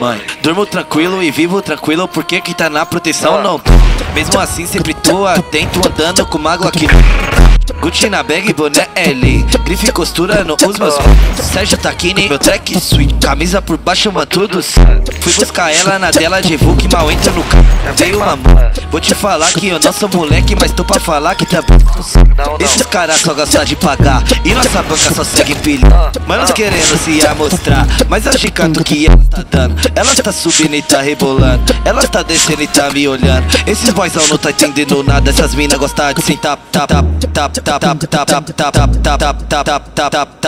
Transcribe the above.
mãe. Durmo tranquilo e vivo tranquilo, porque quem tá na proteção não. Mesmo assim, sempre tô atento, andando com mago aqui. Gucci na bag, boné L Grife costura no os meus Sérgio Taquini, meu track suite Camisa por baixo, mano, tudo Fui buscar ela na dela de Vu que mal entra no carro Veio uma mão Vou te falar que eu não sou moleque Mas tô pra falar que tá Esses caras só gostam de pagar E nossa banca só segue pilha Manos querendo se amostrar Mas a giganto que ela tá dando Ela tá subindo e tá rebolando Ela tá descendo e tá me olhando Esses boysão não tá entendendo nada Essas mina gostam de sentar tap tap tap tap tap tap tap tap tap tap tap tap tap tap